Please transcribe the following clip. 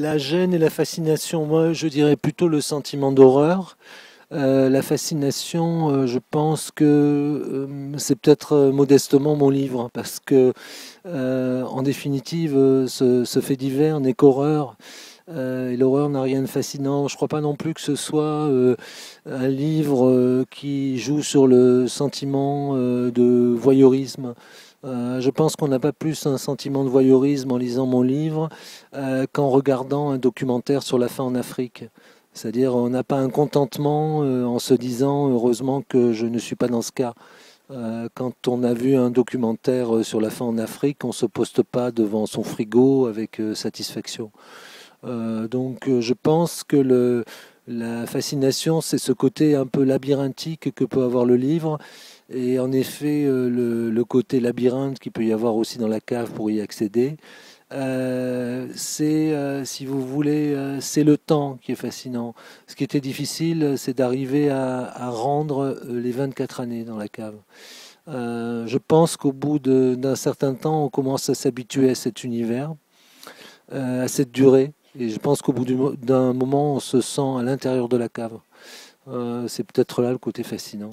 La gêne et la fascination, moi je dirais plutôt le sentiment d'horreur. Euh, la fascination, euh, je pense que euh, c'est peut-être modestement mon livre, parce que en définitive, ce, fait divers n'est qu'horreur. Et l'horreur n'a rien de fascinant. Je ne crois pas non plus que ce soit un livre qui joue sur le sentiment de voyeurisme. Euh, je pense qu'on n'a pas plus un sentiment de voyeurisme en lisant mon livre euh, qu'en regardant un documentaire sur la faim en Afrique. C'est-à-dire on n'a pas un contentement euh, en se disant heureusement que je ne suis pas dans ce cas. quand on a vu un documentaire sur la faim en Afrique, on ne se poste pas devant son frigo avec satisfaction. Donc je pense que la fascination, c'est ce côté un peu labyrinthique que peut avoir le livre et en effet, euh, le, côté labyrinthe qu'il peut y avoir aussi dans la cave pour y accéder, euh, c'est, euh, si vous voulez, c'est le temps qui est fascinant. Ce qui était difficile, c'est d'arriver à, rendre les 24 années dans la cave. je pense qu'au bout d'un certain temps, on commence à s'habituer à cet univers, à cette durée. Et je pense qu'au bout d'un moment, on se sent à l'intérieur de la cave. c'est peut-être là le côté fascinant.